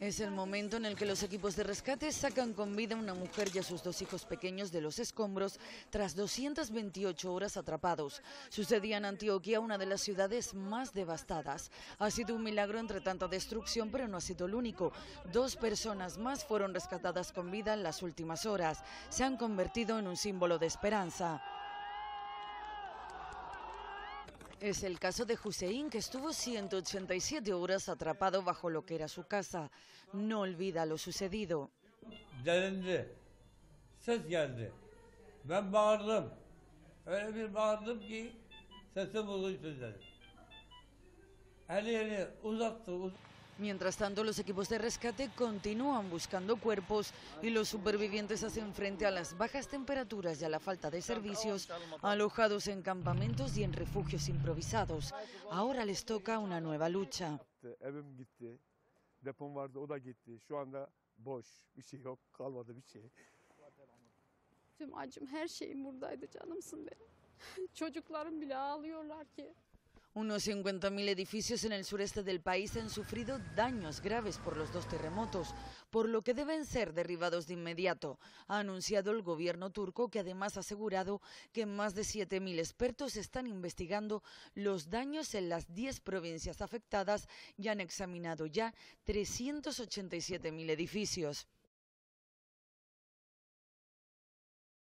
Es el momento en el que los equipos de rescate sacan con vida a una mujer y a sus dos hijos pequeños de los escombros tras 228 horas atrapados. Sucedía en Antioquia, una de las ciudades más devastadas. Ha sido un milagro entre tanta destrucción, pero no ha sido el único. Dos personas más fueron rescatadas con vida en las últimas horas. Se han convertido en un símbolo de esperanza. Es el caso de Hussein, que estuvo 187 horas atrapado bajo lo que era su casa. No olvida lo sucedido. Mientras tanto, los equipos de rescate continúan buscando cuerpos y los supervivientes hacen frente a las bajas temperaturas y a la falta de servicios, alojados en campamentos y en refugios improvisados. Ahora les toca una nueva lucha. Tüm acım her şeyim buradaydı canımsın benim. Çocuklarım bile ağlıyorlar ki. Unos 50.000 edificios en el sureste del país han sufrido daños graves por los dos terremotos, por lo que deben ser derribados de inmediato, ha anunciado el gobierno turco, que además ha asegurado que más de 7.000 expertos están investigando los daños en las 10 provincias afectadas y han examinado ya 387.000 edificios.